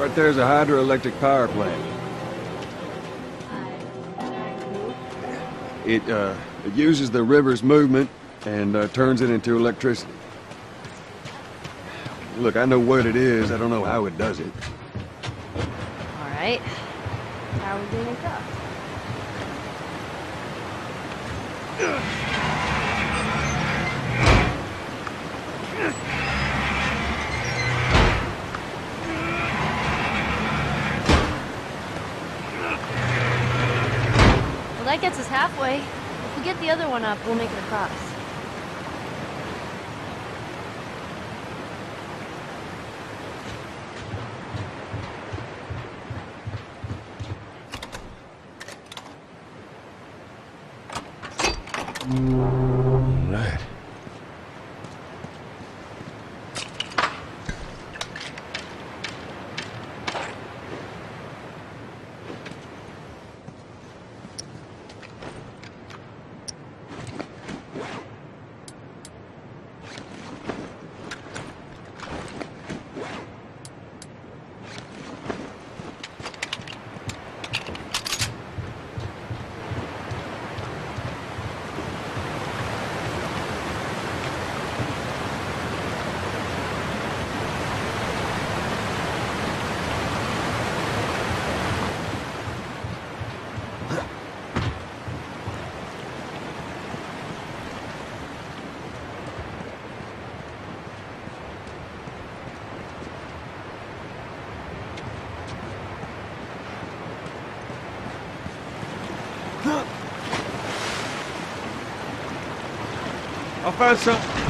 Right there's a hydroelectric power plant. It, uh, it uses the river's movement and uh, turns it into electricity. Look, I know what it is. I don't know how it does it. All right. How are we doing it up? That gets us halfway. If we get the other one up, we'll make it across. Right. I found some.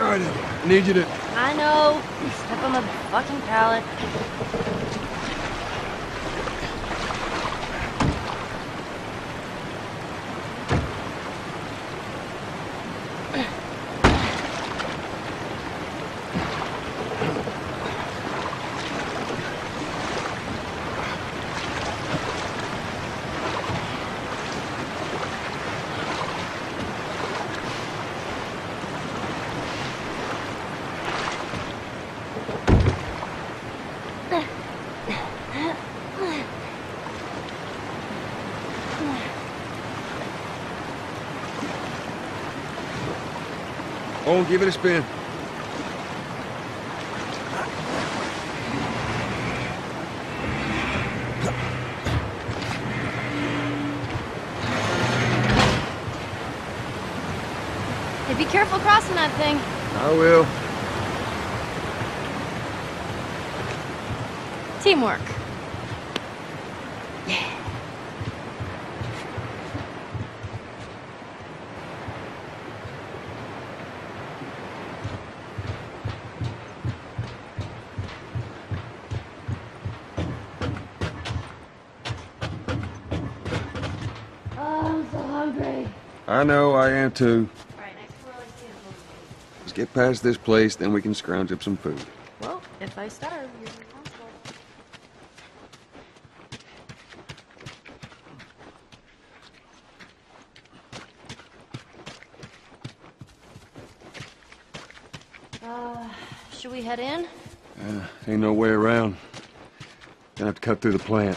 All right, Ellie, I need you to. I know. Step on the fucking pallet. Oh, give it a spin. Hey, be careful crossing that thing. I will. Teamwork. I know, I am too. Alright, next we're on. Let's get past this place, then we can scrounge up some food. Well, if I starve, you're responsible. Uh, should we head in? Uh, ain't no way around. Gonna have to cut through the plant.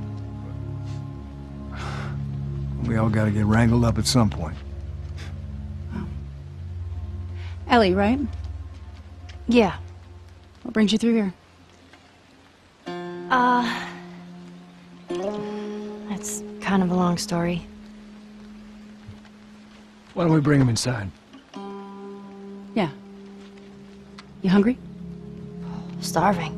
We all gotta get wrangled up at some point. Ellie, right? Yeah. What brings you through here? Uh. That's kind of a long story. Why don't we bring him inside? Yeah. You hungry? Starving.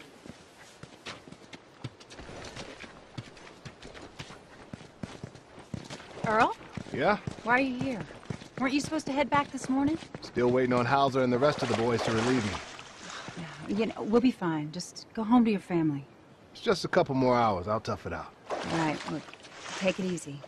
Yeah? Why are you here? Weren't you supposed to head back this morning? Still waiting on Hauser and the rest of the boys to relieve me. No, you know, we'll be fine. Just go home to your family. It's just a couple more hours. I'll tough it out. All right, look, take it easy.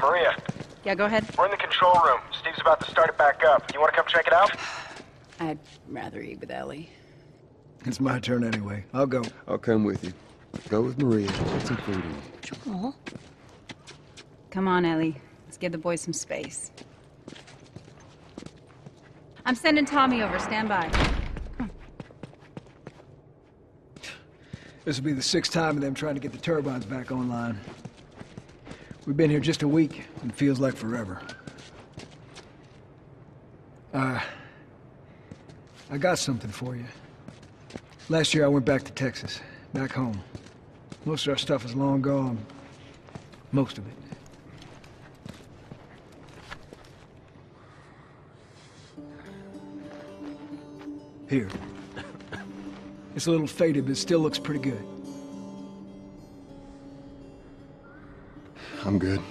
Maria. Yeah, go ahead. We're in the control room. Steve's about to start it back up. You want to come check it out? I'd rather eat with Ellie. It's my turn anyway. I'll go. I'll come with you. Go with Maria. Get some food in. Joel? Come on, Ellie. Let's give the boys some space. I'm sending Tommy over. Stand by. This will be the sixth time of them trying to get the turbines back online. We've been here just a week, and it feels like forever. Uh, I got something for you. Last year I went back to Texas, back home. Most of our stuff is long gone. Most of it. Here. It's a little faded, but it still looks pretty good. I'm good.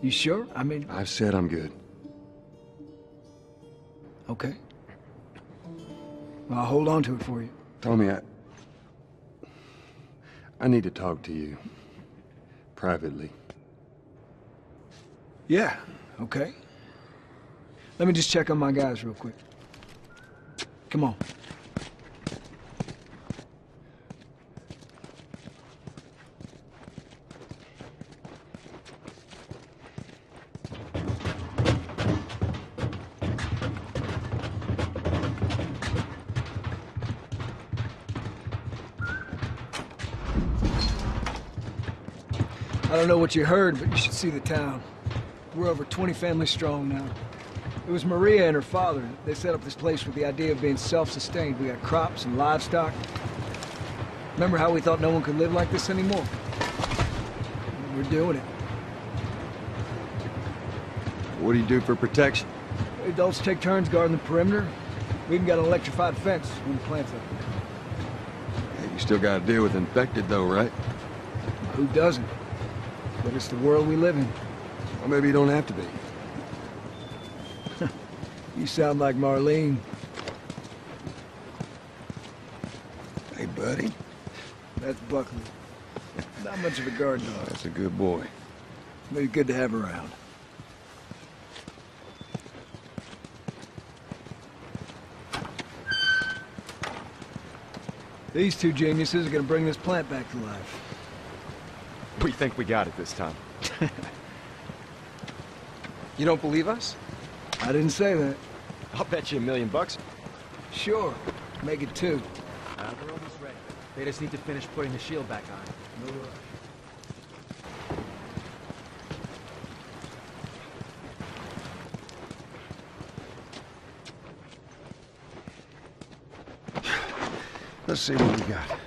You sure? I mean, I've said I'm good. Okay. Well, I'll hold on to it for you. Tommy, I... I need to talk to you. Privately. Yeah, okay. Let me just check on my guys real quick. Come on. I don't know what you heard, but you should see the town. We're over 20 families strong now. It was Maria and her father. They set up this place with the idea of being self-sustained. We got crops and livestock. Remember how we thought no one could live like this anymore? We're doing it. What do you do for protection? Adults take turns guarding the perimeter. We even got an electrified fence when the plant's up. Hey, you still gotta deal with infected though, right? Who doesn't? But it's the world we live in. Or maybe you don't have to be. You sound like Marlene. Hey, buddy. That's Buckley. Not much of a guard dog, oh, That's a good boy. he's good to have around. These two geniuses are gonna bring this plant back to life. We think we got it this time. you don't believe us? I didn't say that. I'll bet you a million bucks. Sure, make it two. Uh, we're almost ready. They just need to finish putting the shield back on. No rush. Let's see what we got.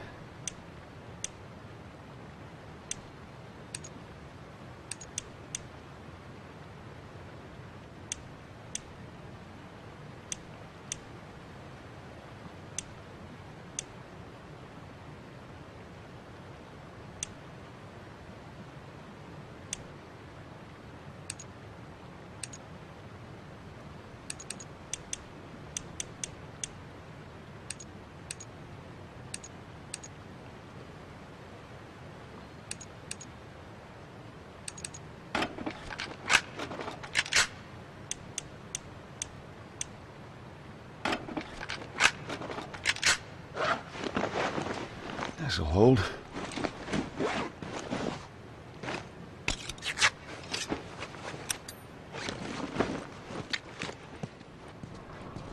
This'll hold.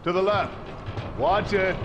To the left. Watch it.